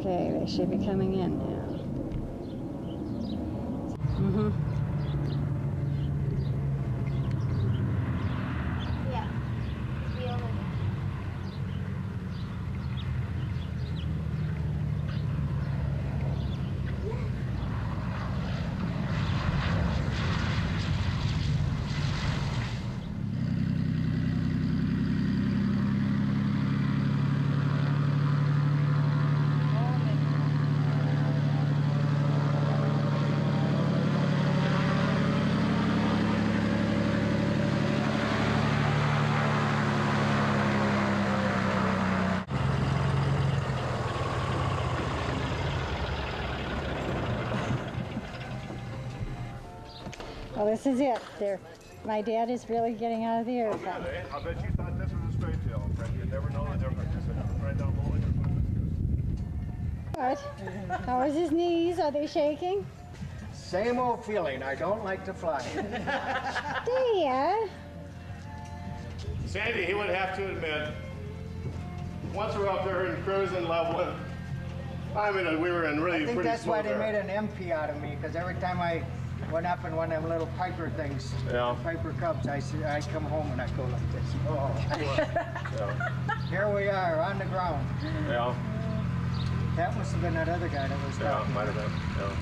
Okay, they should be coming in now. Mm-hmm. Well, this is it. There, my dad is really getting out of the Oh, airplane. good, eh? I bet you thought this was a straight tail, Fred. You'd never know the difference. Right down below your What? How is his knees? Are they shaking? Same old feeling. I don't like to fly. Dad. Sandy, he would have to admit, once we're up there and cruising level, I mean, we were in really I think that's why smooth they made an MP out of me, because every time I went up in one of them little Piper things, Yeah. Piper Cubs, I I come home and I go like this. Oh, Yeah, here we are on the ground. yeah, That must have been that other guy that was yeah, talking. might have been, yeah.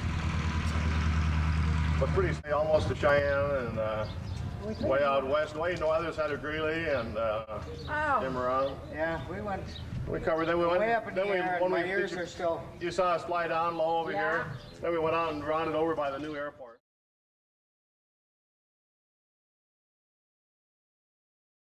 But pretty, almost to Cheyenne and, uh, way out west, way no other side of Greeley and, uh, Cimarron. Yeah, we went We covered, then we went. way up in the then we- air, when my we- ears are still. You saw us fly down low over Yeah. here. Then we went out and rounded over by the new airport.